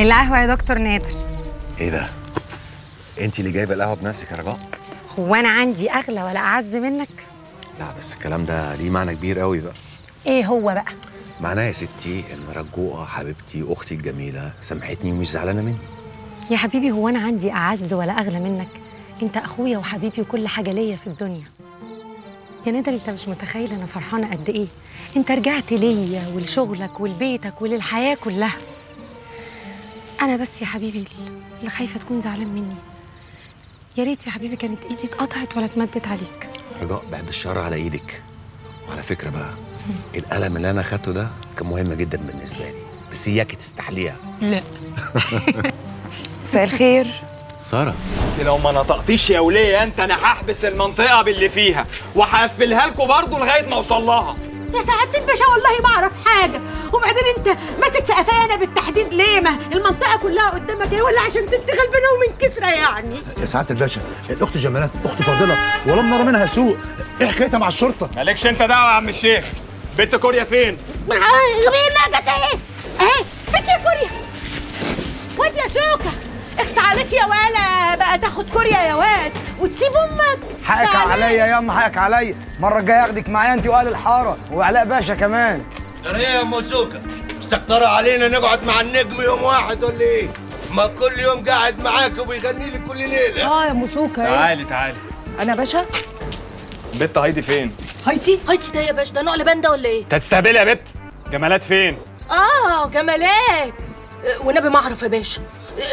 القهوة يا دكتور نادر إيه ده؟ انت اللي جايبة القهوة بنفسك يا رجاء؟ هو أنا عندي أغلى ولا أعز منك؟ لا بس الكلام ده ليه معنى كبير قوي بقى إيه هو بقى؟ معناه يا ستي إن رجوقة حبيبتي أختي الجميلة سامحتني ومش زعلانة مني يا حبيبي هو أنا عندي أعز ولا أغلى منك؟ أنت أخويا وحبيبي وكل حاجة ليا في الدنيا يا نادر أنت مش متخيل أنا فرحانة قد إيه أنت رجعت ليا ولشغلك ولبيتك وللحياة كلها أنا بس يا حبيبي اللي خايفة تكون زعلان مني. يا ريت يا حبيبي كانت إيدي اتقطعت ولا اتمدت عليك. رجاء بعد الشر على إيدك. وعلى فكرة بقى القلم اللي أنا خدته ده كان مهم جدا بالنسبة لي. بس اياكي تستحليها لا. مساء الخير. سارة. أنت لو ما نطقتيش يا ولية أنت أنا هحبس المنطقة باللي فيها. وهقفلها لكم برضه لغاية ما أوصل لها. يا سعادة الباشا والله ما أعرف حاجة. وبعدين انت ماسك في قفانا بالتحديد ليه؟ ما المنطقة كلها قدامك إيه ولا عشان ست غلبانة ومن كسرة يعني. يا سعادة الباشا الاخت جمالات اخت فاضلة ولم نرى منها سوء. إيه حكايتها مع الشرطة. مالكش أنت دعوة يا عم الشيخ. بنت كوريا فين؟ غبينا جت اهي اهي بنت يا كوريا. واد يا سوكة اخس عليك يا ولا بقى تاخد كوريا يا واد وتسيب أمك. حقك. عليا يا أم حقك عليا. المره الجاية أخدك معايا أنت وقال الحارة وعلاء باشا كمان. إيه يا موزوكا مستكترة علينا نقعد مع النجم يوم واحد ولا إيه؟ ما كل يوم قاعد معاك وبيغني لي كل ليلة. آه يا مسوكة إيه؟ تعالي تعالي. أنا باشا؟ بنت هايدي فين؟ هايتي؟ هايتي ده يا باشا ده نوع لبان ده ولا إيه؟ انت هتستهبلي يا بت. جمالات فين؟ آه جمالات. والنبي ما اعرف يا باشا.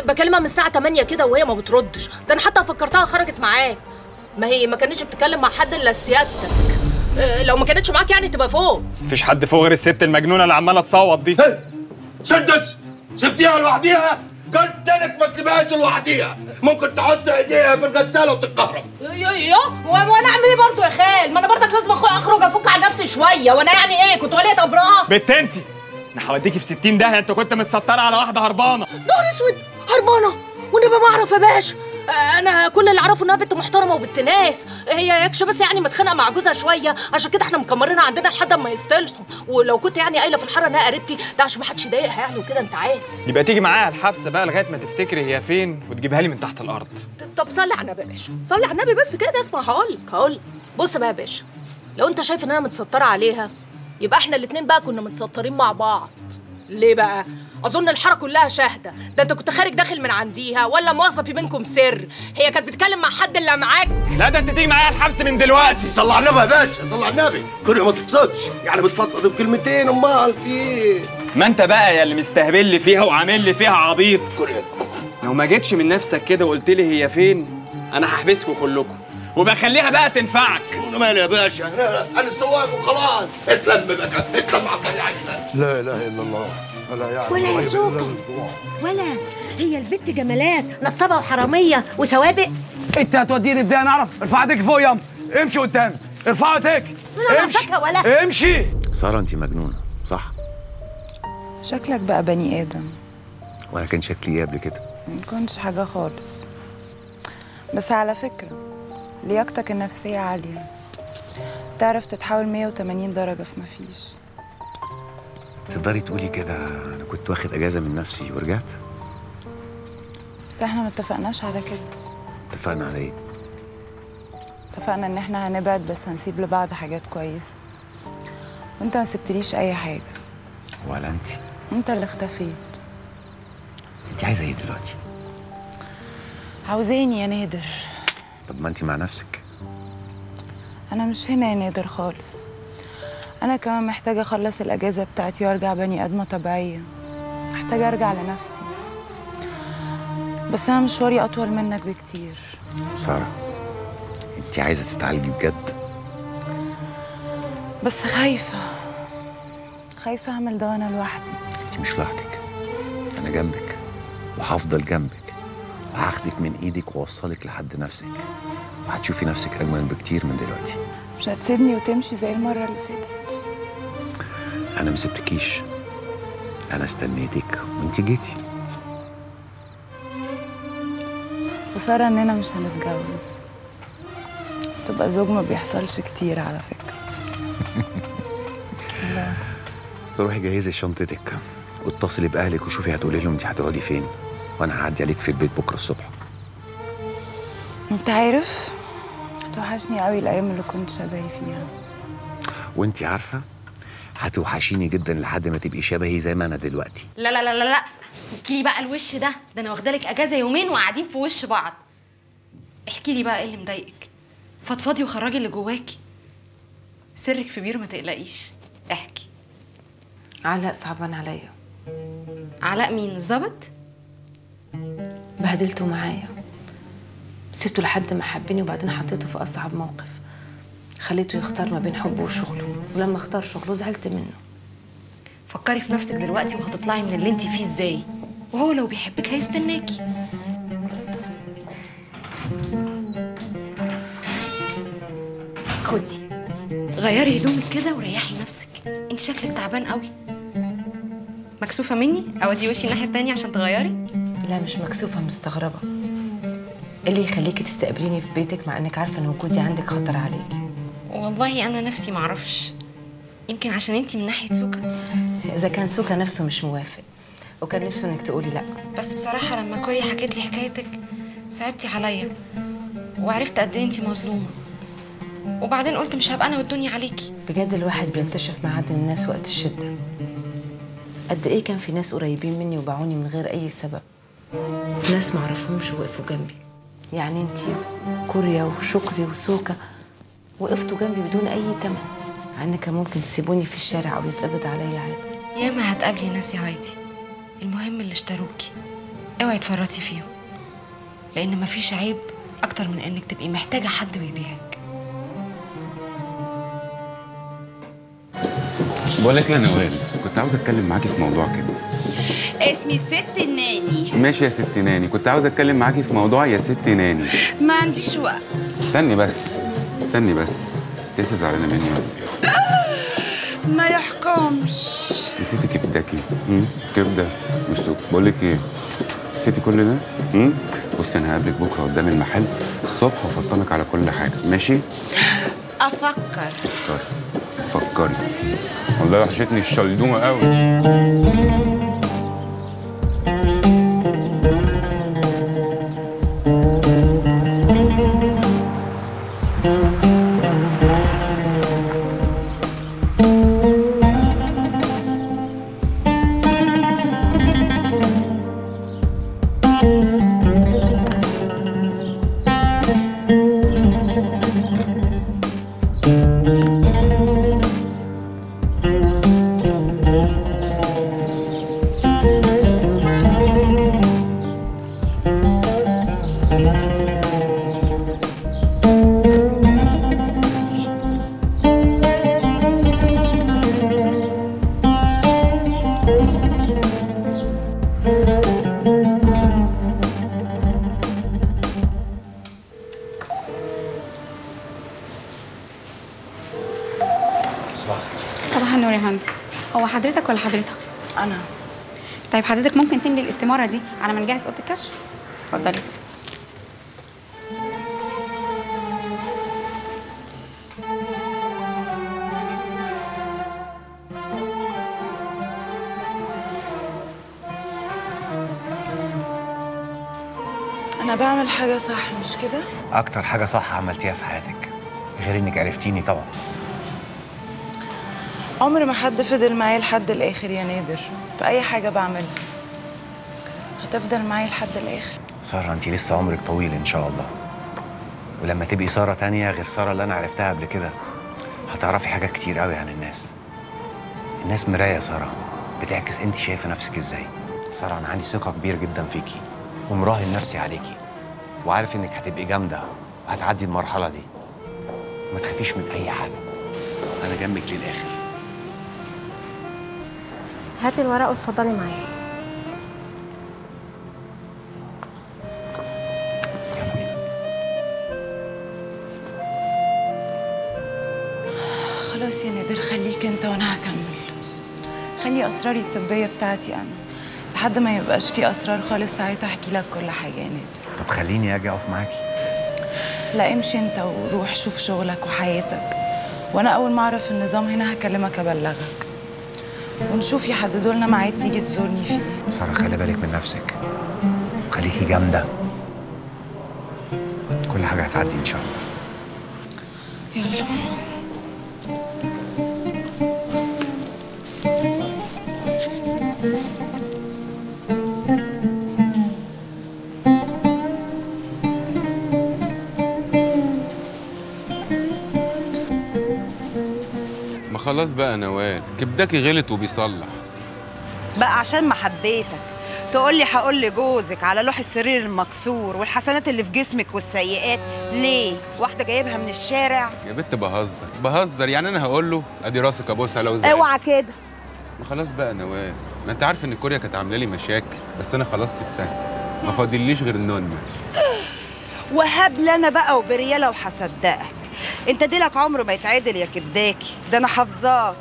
بكلمها من الساعة 8 كده وهي ما بتردش. ده أنا حتى فكرتها خرجت معاك. ما هي ما كانتش بتتكلم مع حد إلا سيادتك. لو ما كانتش معاك يعني تبقى فوق. مفيش حد فوق غير الست المجنونة اللي عمالة تصوت دي. سدس سبتيها لوحديها؟ قلت لك ما تسيبهاش لوحديها. ممكن تحط ايديها في الغسالة وتتكهرب يو يو وأنا اعمل إيه برضه يا خال؟ ما أنا برضك لازم اخرج افك عن نفسي شوية. وأنا يعني إيه؟ كنت ولية أبراء. بت انت أنا هوديكي في 60 داهية. انت كنت متسترة على واحدة هربانة. نهار أسود هربانة. والنبي ما اعرف يا باشا آه، أنا كل اللي أعرفه إنها بنت محترمة وبنت ناس. هي يكش بس يعني متخانقة مع جوزها شوية. عشان كده إحنا مكمرينها عندنا لحد ما يصطلحوا ولو كنت يعني قايلة في الحارة إنها قريبتي ده عشان ما حدش يضايقها يعني وكده أنت عارف. يبقى تيجي معايا الحبس بقى لغاية ما تفتكري هي فين وتجيبها لي من تحت الأرض. طب صلي على النبي يا باشا. صلي على النبي بس كده اسمع هقول لك هقول لك. بص بقى يا باشا لو أنت شايف إن أنا متسترة عليها يبقى إحنا الاتنين بقى كنا متسترين مع بعض. ليه بقى؟ أظن الحاره كلها شاهدة. ده أنت كنت خارج داخل من عنديها ولا مؤاخذه في بينكم سر؟ هي كانت بتتكلم مع حد اللي معاك؟ لا ده أنت تيجي معايا الحبس من دلوقتي. صلى على النبي يا باشا صلى على النبي. كوريا ما تقصدش يعني بتفضفض بكلمتين امال في إيه؟ ما أنت بقى يا اللي مستهبل لي فيها وعامل لي فيها عبيط. كوريا لو ما جيتش من نفسك كده وقلت لي هي فين أنا هحبسكم كلكم. وبخليها بقى تنفعك. أنا مالي يا باشا. أنا السواق وخلاص. اتلم بقى اتلم على الطريق لا إله إلا الله. ولا يعلم ولا الغيب إلا يسوق. الله. ولا. هي البت جمالات نصابة وحرامية وسوابق. أنت هتوديني إزاي أنا أعرف. ارفع ايديك فوق يا ام امشي قدامي ارفع ايديك امشي. ولا. امشي. سارة انت مجنونة. صح. شكلك بقى بني آدم. وأنا كان شكلي إيه قبل كده؟ ما كنتش حاجة خالص. بس على فكرة لياقتك النفسية عالية. تعرف تتحول 180 درجة في مفيش. تقدري تقولي كده أنا كنت واخد أجازة من نفسي ورجعت؟ بس إحنا ما اتفقناش على كده. اتفقنا على إيه؟ اتفقنا إن إحنا هنبعد بس هنسيب لبعض حاجات كويسة. وأنت ما سبتليش أي حاجة. ولا انت. أنت اللي اختفيت. انت عايزة إيه دلوقتي؟ عاوزاني يا نادر طب ما انت مع نفسك. أنا مش هنا يا نادر خالص. أنا كمان محتاجة أخلص الأجازة بتاعتي وأرجع بني آدمة طبيعية. محتاجة أرجع لنفسي. بس أنا مشواري أطول منك بكتير. سارة انت عايزة تتعالجي بجد؟ بس خايفة. خايفة أعمل ده وأنا لوحدي. انت مش لوحدك. أنا جنبك. وهفضل جنبك. وهاخدك من إيدك واوصلك لحد نفسك. وهتشوفي نفسك اجمل بكتير من دلوقتي. مش هتسيبني وتمشي زي المرة اللي فاتت. أنا ما سبتكيش. أنا استنيتك وأنت جيتي. خساره إننا مش هنتجوز. تبقى زوج ما بيحصلش كتير على فكرة. روحي جهزي شنطتك واتصلي بأهلك وشوفي هتقولي لهم أنت هتقعدي فين. وأنا هعدي عليك في البيت بكرة الصبح. أنت عارف؟ هتوحشني قوي الأيام اللي كنت شبهي فيها. وأنت عارفة؟ هتوحشيني جدا لحد ما تبقي شبهي زي ما أنا دلوقتي. لا لا لا لا لا. احكي لي بقى الوش ده. ده أنا واخده لك أجازة يومين وقاعدين في وش بعض. احكي لي بقى إيه اللي مضايقك. فضفضي وخرجي اللي جواكي. سرك في بير ما تقلقيش. احكي. علاء صعبان عليا. علاء مين؟ الظابط بهدلته معايا. سبته لحد ما حبني وبعدين حطيته في أصعب موقف. خليته يختار ما بين حبه وشغله. ولما اختار شغله زعلت منه. فكري في نفسك دلوقتي وهتطلعي من اللي انت فيه إزاي. وهو لو بيحبك هيستناكي. خدي. غيري هدومك كده وريحي نفسك. انت شكلك تعبان قوي. مكسوفة مني؟ أودي وشي الناحية التانية عشان تغيري؟ لا مش مكسوفة مستغربة. إيه اللي يخليكي تستقبليني في بيتك مع إنك عارفة إن وجودي عندك خطر عليكي؟ والله أنا نفسي معرفش. يمكن عشان انت من ناحية سوكا. إذا كان سوكا نفسه مش موافق وكان نفسه إنك تقولي لأ. بس بصراحة لما كوري حكيت لي حكايتك صعبتي عليا وعرفت قد إيه انت مظلومة. وبعدين قلت مش هبقى أنا والدنيا عليكي. بجد الواحد بيكتشف معادن الناس وقت الشدة. قد إيه كان في ناس قريبين مني وباعوني من غير أي سبب؟ ناس معرفهمش وقفوا جنبي. يعني انتي كوريا وشكري وسوكا وقفتوا جنبي بدون أي تمن. مع إن كان ممكن تسيبوني في الشارع أو يتقبض عليا عادي. ياما هتقابلي ناس يا هايدي المهم اللي اشتروكي. اوعي تفرطي فيهم. لأن مفيش عيب أكتر من إنك تبقي محتاجة حد ويبيعك. بقول لك يا نوال؟ كنت عاوز أتكلم معاكي في موضوع كده. اسمي الست ماشي يا ست ناني. كنت عاوز أتكلم معاكي في موضوع يا ست ناني. ما عنديش وقت. استني بس. استني بس. انت لسه زعلانة مني إيه؟ ما يحكمش. نسيتي كبداكي امم كبدة. والسوق بقول لك إيه؟ نسيتي كل ده؟ بصي أنا هقابلك بكرة قدام المحل. الصبح وافطمك على كل حاجة. ماشي؟ أفكر. فكري فكري. والله وحشتني الشلدومة قوي حضرتك ممكن تملي الاستمارة دي على ما نجهز أوضة الكشف؟ اتفضلي أنا بعمل حاجة صح مش كده؟ أكتر حاجة صح عملتيها في حياتك غير إنك عرفتيني طبعا عمر ما حد فضل معايا لحد الآخر يا نادر. في أي حاجة بعملها. هتفضل معايا لحد الآخر. سارة انت لسه عمرك طويل إن شاء الله. ولما تبقي سارة تانية غير سارة اللي أنا عرفتها قبل كده هتعرفي حاجات كتير قوي عن الناس. الناس مراية يا سارة. بتعكس انت شايفة نفسك إزاي. سارة أنا عندي ثقة كبير جدا فيكي. ومراهن نفسي عليكي. وعارف إنك هتبقي جامدة وهتعدي المرحلة دي. ما تخافيش من أي حاجة. أنا جنبك للآخر. هاتي الورق واتفضلي معايا. خلاص يا نادر خليك انت وأنا هكمل. خلي أسراري الطبية بتاعتي أنا. لحد ما يبقاش في أسرار خالص ساعتها أحكي لك كل حاجة يا نادر. طب خليني أجي أقف معاكي. لا امشي انت وروح شوف شغلك وحياتك. وأنا أول ما أعرف النظام هنا هكلمك أبلغك. ونشوف يحددوا لنا ميعاد تيجي تزورني فيه. سارة خلي بالك من نفسك. خليكي جامدة. كل حاجة هتعدي إن شاء الله. يلا. خلاص بقى نوال. كبداكي غلط وبيصلح. بقى عشان ما حبيتك. تقول لي هقول لجوزك على لوح السرير المكسور والحسنات اللي في جسمك والسيئات. ليه؟ واحدة جايبها من الشارع. يا بت بهزر. بهزر؟ يعني أنا هقول له أدي راسك ابوسها لو زعل اوعى كده. ما خلاص بقى نوال. ما أنت عارف إن كوريا كانت عاملة لي مشاكل بس أنا خلاص سبتها. ما فاضليش غير النونة وهب لنا بقى وبريالة وهصدقك. انت ديلك عمره ما يتعدل يا كبداكي. ده أنا حافظاك.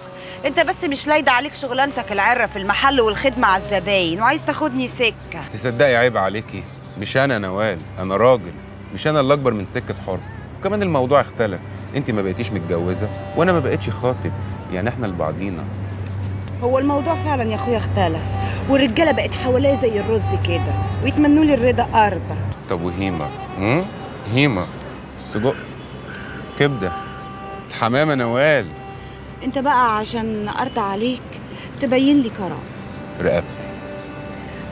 انت بس مش لايدة عليك شغلانتك العرة في المحل والخدمة على الزباين وعايز تاخدني سكة. تصدقي عيب عليكي مش أنا نوال أنا راجل. مش أنا اللي أكبر من سكة حر. وكمان الموضوع اختلف. أنت ما بقيتيش متجوزة وأنا ما بقيتش خاطب. يعني إحنا لبعضينا. هو الموضوع فعلا يا أخويا اختلف. والرجالة بقت حواليا زي الرز كده ويتمنوا لي الرضا أرضى. طب وهيما؟ امم هيما. سجق. كبدة. الحمامة نوال. انت بقى عشان أرضى عليك تبين لي كرم رقبتي.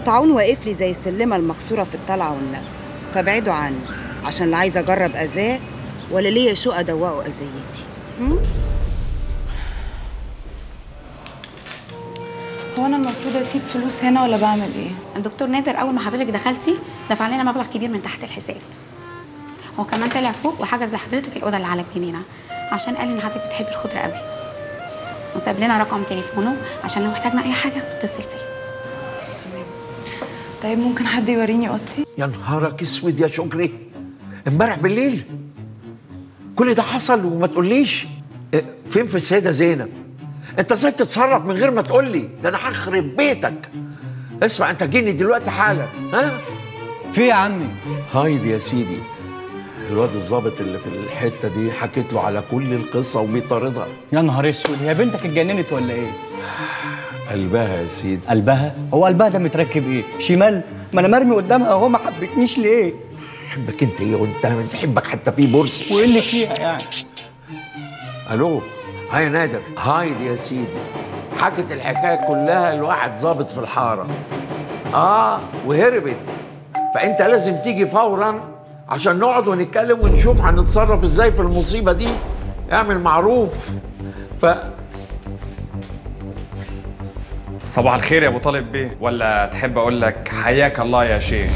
طاعون واقف لي زي السلمة المكسورة في الطلعة والنزله فابعدوا عني عشان لا عايزه أجرب أذاة ولا ليا شوق أدوقه أذيتي؟ هو أنا المفروض أسيب فلوس هنا ولا بعمل إيه؟ الدكتور نادر أول ما حضرتك دخلتي دفع لنا مبلغ كبير من تحت الحساب. هو كمان طلع فوق وحجز لحضرتك الأوضة اللي على الجنينة عشان قال إن حضرتك بتحبي الخضرة قوي. وساب لنا رقم تليفونه عشان لو احتاجنا أي حاجة بتصل بيه. طيب ممكن حد يوريني أوضتي؟ يا نهارك أسود يا شكري امبارح بالليل. كل ده حصل وما تقوليش. إيه، فين في السيدة زينب؟ أنت إزاي تتصرف من غير ما تقول لي ده أنا هخرب بيتك. اسمع أنت جيني دلوقتي حالا ها؟ في يا عمي. هايدي يا سيدي. الواد الظابط اللي في الحتة دي حكيت له على كل القصة وبيطاردها يا نهار أسود هي بنتك اتجننت ولا إيه؟ قلبها يا سيدي. قلبها؟ هو قلبها ده متركب إيه؟ شمال؟ ما أنا مرمي قدامها أهو ما حبتنيش ليه؟ حبك أنت إيه وأنت؟ تحبك حتى في بورس وإيه اللي فيها يعني؟ ألو؟ هاي نادر. هايدي يا سيدي. حكت الحكاية كلها لواحد ظابط في الحارة. آه وهربت. فأنت لازم تيجي فورا عشان نقعد ونتكلم ونشوف هنتصرف إزاي في المصيبة دي. اعمل معروف. ف صباح الخير يا ابو طالب بيه. ولا تحب أقول لك حياك الله يا شيخ.